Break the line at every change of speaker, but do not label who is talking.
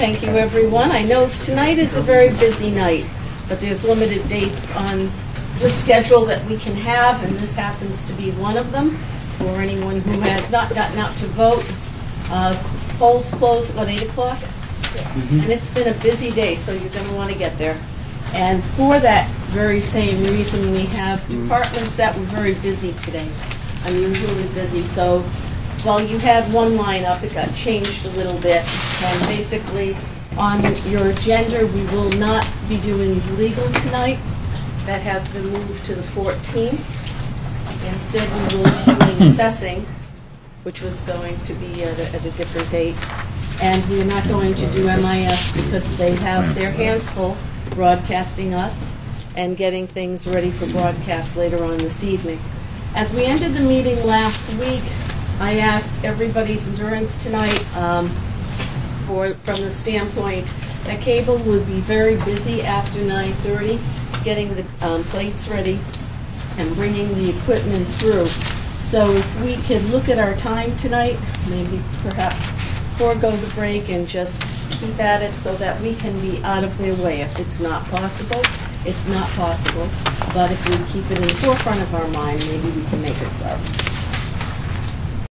Thank you, everyone. I know tonight is a very busy night, but there's limited dates on the schedule that we can have, and this happens to be one of them. For anyone who has not gotten out to vote, Uh, polls close about 8 o'clock, and it's been a busy day, so you're going to want to get there. And for that very same reason, we have departments that were very busy today, unusually busy. So while you had one line up, it got changed a little bit. And basically, on your agenda, we will not be doing legal tonight. That has been moved to the 14th. Instead, we will be doing assessing, which was going to be at a, at a different date. And we are not going to do MIS because they have their hands full broadcasting us and getting things ready for broadcast later on this evening. As we ended the meeting last week, I asked everybody's endurance tonight, um, for, from the standpoint that cable would be very busy after 9:30, getting the um, plates ready and bringing the equipment through. So if we could look at our time tonight, maybe perhaps forego the break and just keep at it so that we can be out of their way. If it's not possible, it's not possible. But if we keep it in the forefront of our mind, maybe we can make it so.